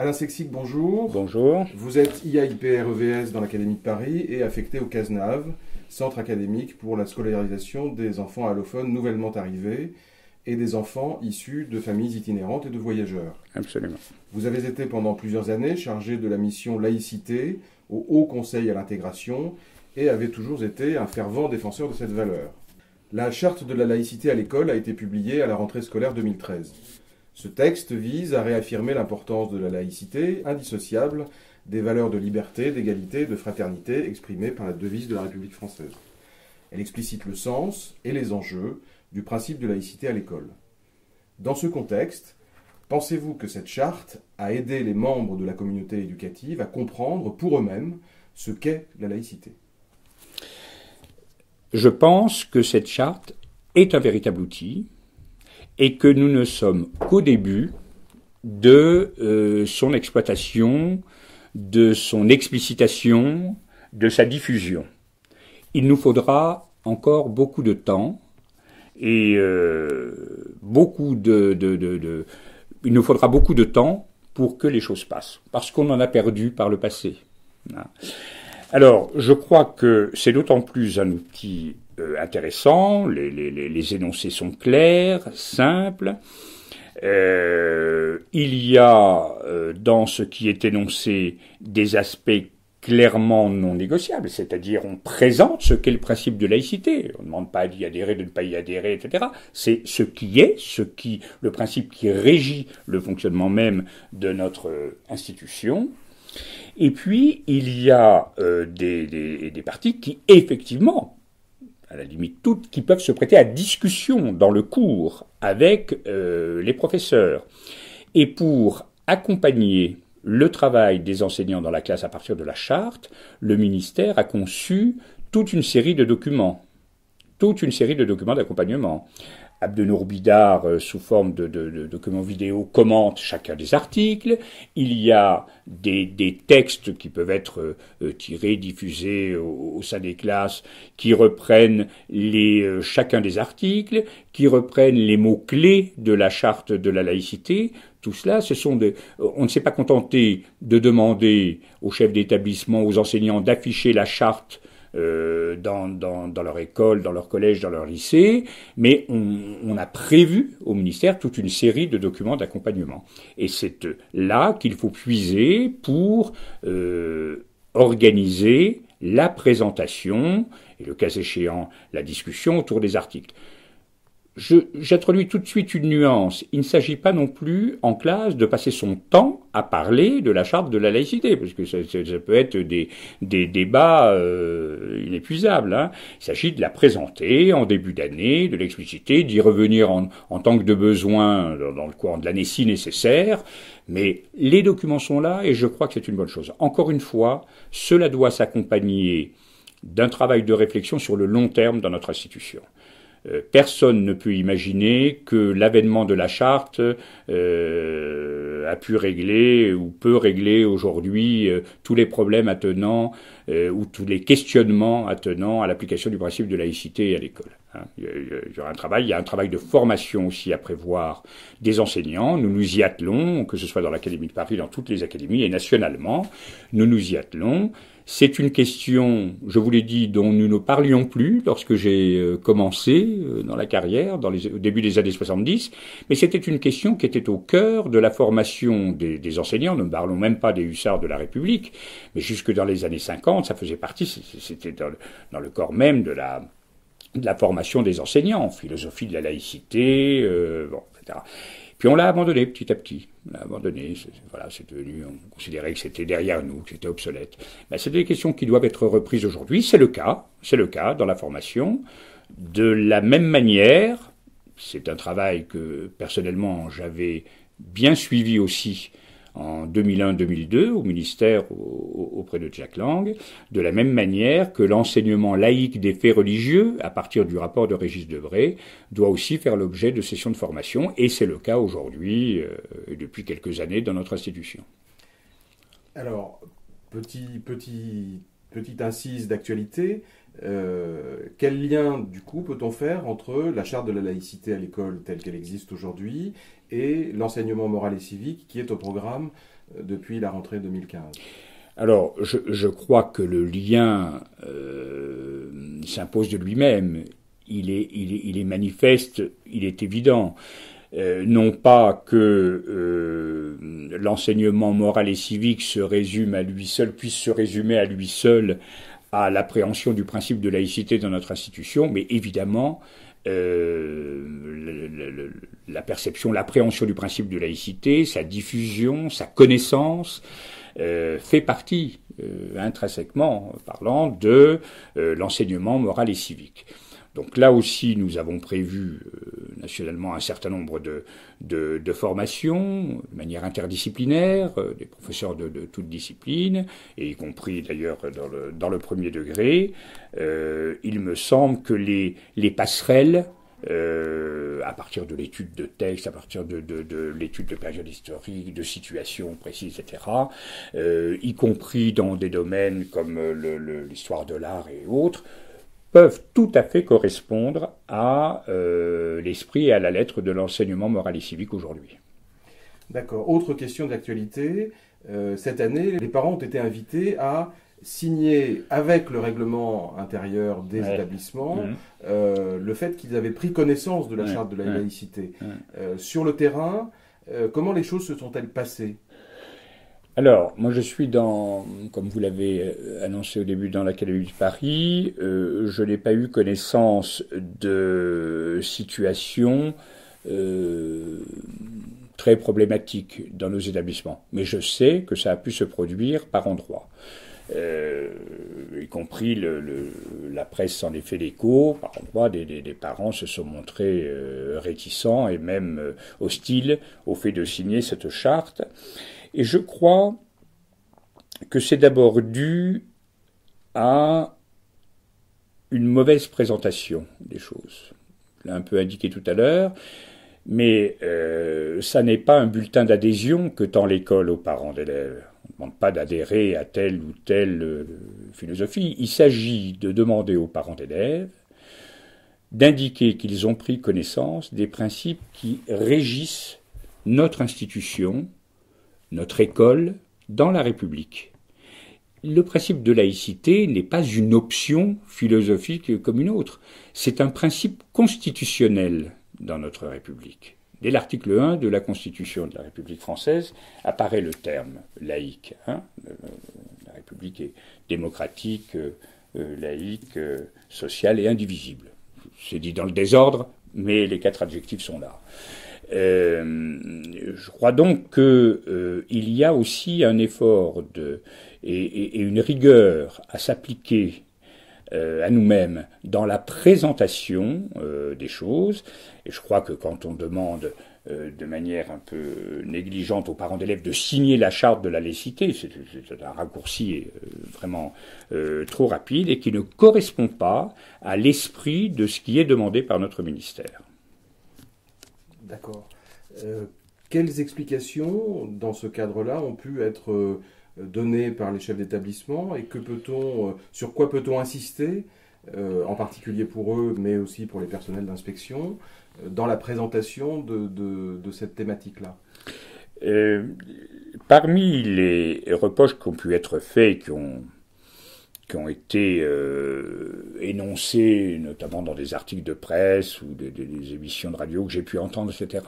Alain Sexic, bonjour. Bonjour. Vous êtes IAIPREVS dans l'Académie de Paris et affecté au CASNAV, Centre académique pour la scolarisation des enfants allophones nouvellement arrivés et des enfants issus de familles itinérantes et de voyageurs. Absolument. Vous avez été pendant plusieurs années chargé de la mission laïcité au Haut Conseil à l'intégration et avez toujours été un fervent défenseur de cette valeur. La charte de la laïcité à l'école a été publiée à la rentrée scolaire 2013. Ce texte vise à réaffirmer l'importance de la laïcité, indissociable des valeurs de liberté, d'égalité, de fraternité exprimées par la devise de la République française. Elle explicite le sens et les enjeux du principe de laïcité à l'école. Dans ce contexte, pensez-vous que cette charte a aidé les membres de la communauté éducative à comprendre pour eux-mêmes ce qu'est la laïcité? Je pense que cette charte est un véritable outil et que nous ne sommes qu'au début de euh, son exploitation, de son explicitation, de sa diffusion. Il nous faudra encore beaucoup de temps et euh, beaucoup de, il nous faudra beaucoup de temps pour que les choses passent, parce qu'on en a perdu par le passé. Alors, je crois que c'est d'autant plus un outil euh, intéressant, les, les, les, énoncés sont clairs, simples. Euh, il y a euh, dans ce qui est énoncé des aspects clairement non négociables, c'est-à-dire on présente ce qu'est le principe de laïcité, on ne demande pas d'y adhérer, de ne pas y adhérer, etc. C'est ce qui est, ce qui, le principe qui régit le fonctionnement même de notre institution. Et puis, il y a euh, des, des, des parties qui, effectivement, à la limite toutes, qui peuvent se prêter à discussion dans le cours avec euh, les professeurs. Et pour accompagner le travail des enseignants dans la classe à partir de la charte, le ministère a conçu toute une série de documents, toute une série de documents d'accompagnement. Abdenour Bidar, euh, sous forme de, documents vidéo, commente chacun des articles. Il y a des, textes qui peuvent être euh, euh, tirés, diffusés au, sein des classes, qui reprennent les, chacun des articles, qui reprennent les mots-clés de la charte de la laïcité. Tout cela, ce sont des, on ne s'est pas contenté de demander aux chefs d'établissement, aux enseignants d'afficher la charte euh, dans, dans, dans, leur école, dans leur collège, dans leur lycée, mais on, on a prévu au ministère toute une série de documents d'accompagnement. Et c'est là qu'il faut puiser pour euh, organiser la présentation et le cas échéant la discussion autour des articles j'introduis tout de suite une nuance. Il ne s'agit pas non plus en classe de passer son temps à parler de la charte de la laïcité, parce que ça, peut être des, débats euh, inépuisables. Hein. Il s'agit de la présenter en début d'année, de l'expliciter, d'y revenir en, tant que de besoin dans, dans le courant de l'année si nécessaire. Mais les documents sont là et je crois que c'est une bonne chose. Encore une fois, cela doit s'accompagner d'un travail de réflexion sur le long terme dans notre institution. Euh, personne ne peut imaginer que l'avènement de la charte euh, a pu régler ou peut régler aujourd'hui euh, tous les problèmes attenants ou tous les questionnements attenants à l'application du principe de laïcité à l'école. Hein. Il y aura un travail, il y a un travail de formation aussi à prévoir des enseignants. Nous nous y attelons, que ce soit dans l'Académie de Paris, dans toutes les académies et nationalement, nous nous y attelons. C'est une question, je vous l'ai dit, dont nous ne parlions plus lorsque j'ai euh, commencé euh, dans la carrière, au début des années 70, mais c'était une question qui était au cœur de la formation des, des, enseignants. Nous ne parlons même pas des hussards de la République, mais jusque dans les années 50, ça faisait partie, c'était dans, le, corps même de la, formation des enseignants, philosophie de la laïcité, euh, etc. Puis on l'a abandonné petit à petit. On l'a abandonné. Voilà, c'est devenu, on considérait que c'était derrière nous, que c'était obsolète. Ben, c'est des questions qui doivent être reprises aujourd'hui. C'est le cas. C'est le cas dans la formation. De la même manière, c'est un travail que personnellement j'avais bien suivi aussi en 2001-2002 au ministère auprès de Jack Lang, de la même manière que l'enseignement laïque des faits religieux, à partir du rapport de Régis Debray, doit aussi faire l'objet de sessions de formation, et c'est le cas aujourd'hui, euh, depuis quelques années, dans notre institution. Alors, petit, petit petite incise d'actualité. Quel lien, du coup, peut-on faire entre la charte de la laïcité à l'école telle qu'elle existe aujourd'hui et l'enseignement moral et civique qui est au programme depuis la rentrée 2015 alors, je, crois que le lien s'impose de lui-même. Il est, manifeste, il est évident. Euh, non pas que euh, l'enseignement moral et civique se résume à lui seul, puisse se résumer à lui seul à l'appréhension du principe de laïcité dans notre institution, mais évidemment, euh, la perception, l'appréhension du principe de laïcité, sa diffusion, sa connaissance, fait partie intrinsèquement parlant de l'enseignement moral et civique. Donc là aussi, nous avons prévu euh, nationalement un certain nombre de, formations de manière interdisciplinaire, euh, des professeurs de, toutes disciplines, et y compris d'ailleurs dans le, premier degré. Euh, il me semble que les, les passerelles à partir de l'étude de texte, à partir de, de, de l'étude de période historique, de situations précises, etc., y compris dans des domaines comme l'histoire de l'art et autres, peuvent tout à fait correspondre à euh, l'esprit et à la lettre de l'enseignement moral et civique aujourd'hui. D'accord. Autre question d'actualité. Euh, cette année, les parents ont été invités à signer avec le règlement intérieur des établissements mmh. euh, le fait qu'ils avaient pris connaissance de la charte de la laïcité. sur le terrain, comment les choses se sont-elles passées? Alors, moi je suis dans, comme vous l'avez euh, annoncé au début, dans l'Académie de Paris. Euh, je n'ai pas eu connaissance de situations euh, très problématiques dans nos établissements. Mais je sais que ça a pu se produire par endroits. y compris la presse s'en est fait l'écho. Par endroits, des, parents se sont montrés réticents et même hostiles au fait de signer cette charte. Et je crois que c'est d'abord dû à une mauvaise présentation des choses. Je l'ai un peu indiqué tout à l'heure, mais euh, ça n'est pas un bulletin d'adhésion que tend l'école aux parents d'élèves. On ne demande pas d'adhérer à telle ou telle euh, philosophie. Il s'agit de demander aux parents d'élèves d'indiquer qu'ils ont pris connaissance des principes qui régissent notre institution, notre école dans la République. Le principe de laïcité n'est pas une option philosophique comme une autre, c'est un principe constitutionnel dans notre République. Dès l'article 1 de la Constitution de la République française apparaît le terme laïque. Hein. Euh, la République est démocratique, euh, euh, laïque, sociale et indivisible. C'est dit dans le désordre, mais les quatre adjectifs sont là. Euh, je crois donc qu'il euh, y a aussi un effort et, une rigueur à s'appliquer euh, à nous-mêmes dans la présentation des choses. Et je crois que quand on demande de manière un peu négligente aux parents d'élèves de signer la charte de la laïcité, c'est un raccourci vraiment trop rapide et qui ne correspond pas à l'esprit de ce qui est demandé par notre ministère. D'accord. Euh, quelles explications, dans ce cadre-là, ont pu être euh, données par les chefs d'établissement et que peut-on, euh, sur quoi peut-on insister, en particulier pour eux, mais aussi pour les personnels d'inspection, dans la présentation de, cette thématique-là? Parmi les reproches qui ont pu être faits, qui ont qui ont été euh, énoncés, notamment dans des articles de presse ou des, émissions de radio que j'ai pu entendre, etc.,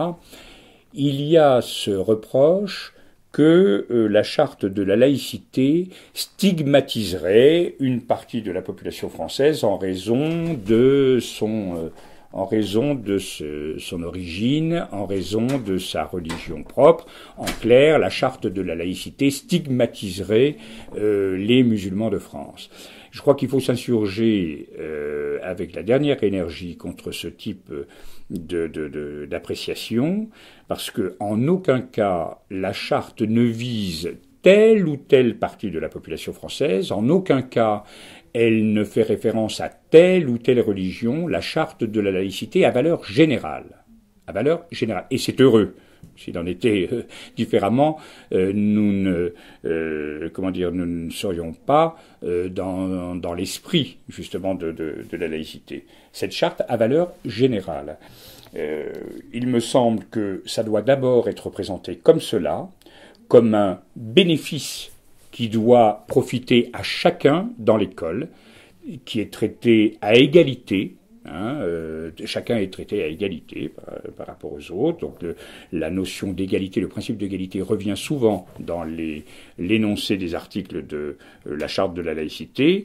il y a ce reproche que euh, la charte de la laïcité stigmatiserait une partie de la population française en raison de son euh, en raison de son origine, en raison de sa religion propre. En clair, la charte de la laïcité stigmatiserait euh, les musulmans de France. Je crois qu'il faut s'insurger euh, avec la dernière énergie contre ce type d'appréciation, parce que en aucun cas la charte ne vise telle ou telle partie de la population française, en aucun cas elle ne fait référence à telle ou telle religion, la charte de la laïcité a valeur générale. À valeur générale. Et c'est heureux, S'il en était euh, différemment, euh, nous ne, comment dire, nous ne serions pas dans, dans l'esprit justement de, de, de, la laïcité. Cette charte a valeur générale. il me semble que ça doit d'abord être présenté comme cela, comme un bénéfice qui doit profiter à chacun dans l'école, qui est traité à égalité. Hein, euh, chacun est traité à égalité par, rapport aux autres. Donc la notion d'égalité, le principe d'égalité revient souvent dans l'énoncé des articles de euh, la charte de la laïcité.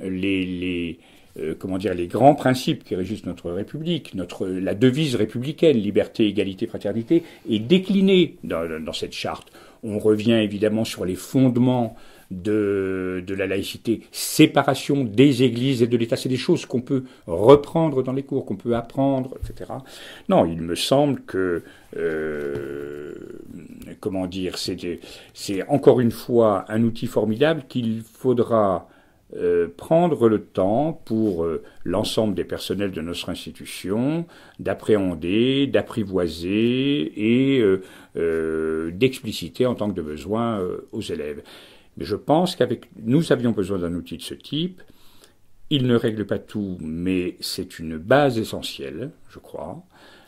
Les, euh, comment dire, les grands principes qui régissent notre République, notre, la devise républicaine, liberté, égalité, fraternité, est déclinée dans cette charte. On revient évidemment sur les fondements de, de la laïcité, séparation des églises et de l'État. C'est des choses qu'on peut reprendre dans les cours, qu'on peut apprendre, etc. Non, il me semble que, euh, comment dire, c'est encore une fois un outil formidable qu'il faudra euh, prendre le temps pour euh, l'ensemble des personnels de notre institution d'appréhender, d'apprivoiser et euh, d'expliciter en tant que de besoin aux élèves. Mais je pense qu'avec nous avions besoin d'un outil de ce type. Il ne règle pas tout, mais c'est une base essentielle, je crois.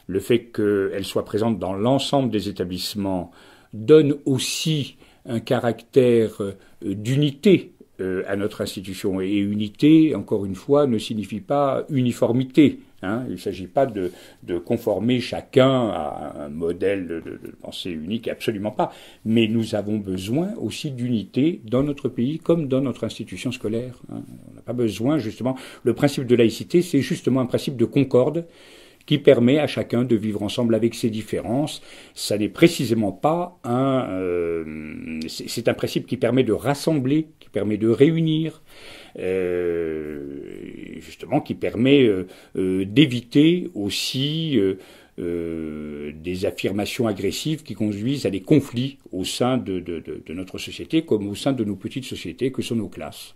Le fait qu'elle soit présente dans l'ensemble des établissements donne aussi un caractère d'unité euh, à notre institution. Et unité, encore une fois, ne signifie pas uniformité. Hein. Il ne s'agit pas de, de, conformer chacun à un modèle de, de, pensée unique, absolument pas. Mais nous avons besoin aussi d'unité dans notre pays comme dans notre institution scolaire. Hein. On n'a pas besoin, justement, le principe de laïcité, c'est justement un principe de concorde qui permet à chacun de vivre ensemble avec ses différences. Ça n'est précisément pas un... Euh, c'est un principe qui permet de rassembler, qui permet de réunir, euh, justement qui permet euh, d'éviter aussi... des affirmations agressives qui conduisent à des conflits au sein de, notre société comme au sein de nos petites sociétés que sont nos classes.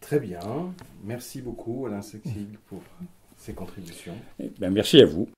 Très bien. Merci beaucoup Alain Sexig pour contributions. Eh ben, merci à vous.